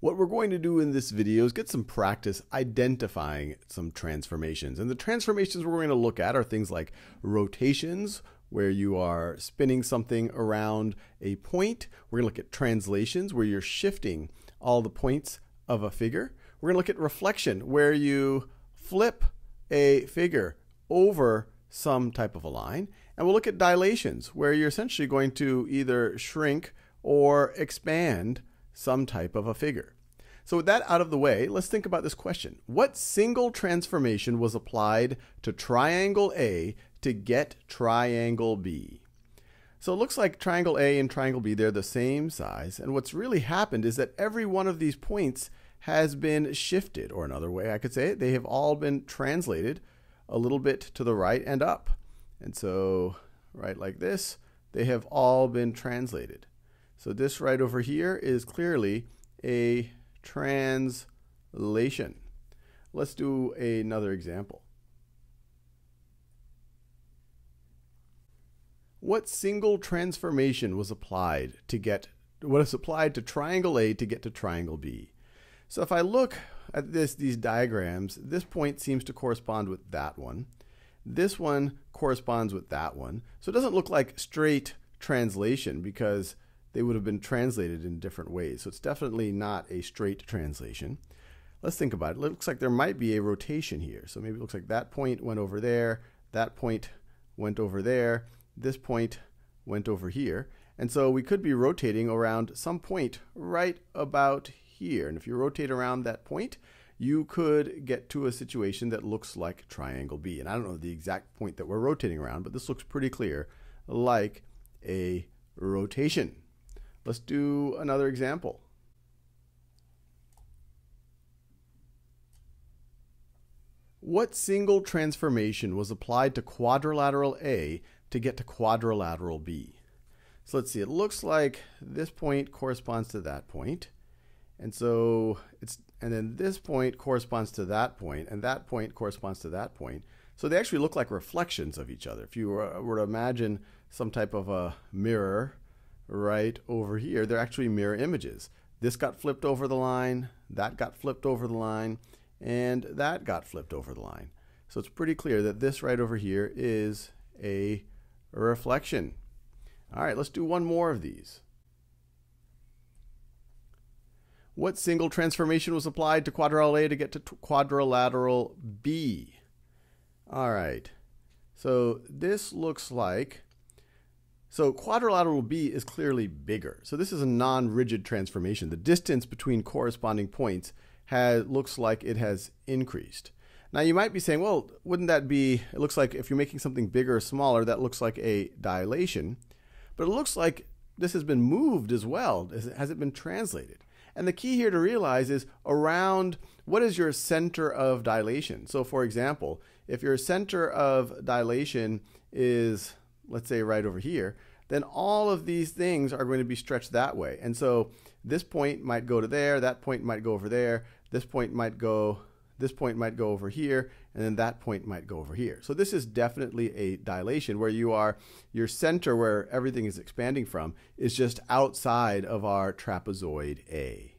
What we're going to do in this video is get some practice identifying some transformations. And the transformations we're going to look at are things like rotations, where you are spinning something around a point. We're going to look at translations, where you're shifting all the points of a figure. We're going to look at reflection, where you flip a figure over some type of a line. And we'll look at dilations, where you're essentially going to either shrink or expand some type of a figure. So with that out of the way, let's think about this question. What single transformation was applied to triangle A to get triangle B? So it looks like triangle A and triangle B, they're the same size. And what's really happened is that every one of these points has been shifted, or another way I could say it, they have all been translated a little bit to the right and up. And so, right like this, they have all been translated. So this right over here is clearly a translation. Let's do another example. What single transformation was applied to get what is applied to triangle A to get to triangle B? So if I look at this these diagrams, this point seems to correspond with that one. This one corresponds with that one. So it doesn't look like straight translation because they would have been translated in different ways. So it's definitely not a straight translation. Let's think about it. It looks like there might be a rotation here. So maybe it looks like that point went over there, that point went over there, this point went over here. And so we could be rotating around some point right about here. And if you rotate around that point, you could get to a situation that looks like triangle B. And I don't know the exact point that we're rotating around, but this looks pretty clear like a rotation. Let's do another example. What single transformation was applied to quadrilateral A to get to quadrilateral B? So let's see, it looks like this point corresponds to that point. And so it's, and then this point corresponds to that point, and that point corresponds to that point. So they actually look like reflections of each other. If you were, were to imagine some type of a mirror right over here, they're actually mirror images. This got flipped over the line, that got flipped over the line, and that got flipped over the line. So it's pretty clear that this right over here is a reflection. All right, let's do one more of these. What single transformation was applied to quadrilateral A to get to quadrilateral B? All right, so this looks like so quadrilateral B is clearly bigger. So this is a non-rigid transformation. The distance between corresponding points has, looks like it has increased. Now you might be saying, well, wouldn't that be, it looks like if you're making something bigger or smaller, that looks like a dilation. But it looks like this has been moved as well. Has it been translated? And the key here to realize is around what is your center of dilation? So for example, if your center of dilation is let's say right over here, then all of these things are going to be stretched that way. And so this point might go to there, that point might go over there, this point might go, this point might go over here, and then that point might go over here. So this is definitely a dilation where you are, your center where everything is expanding from is just outside of our trapezoid A.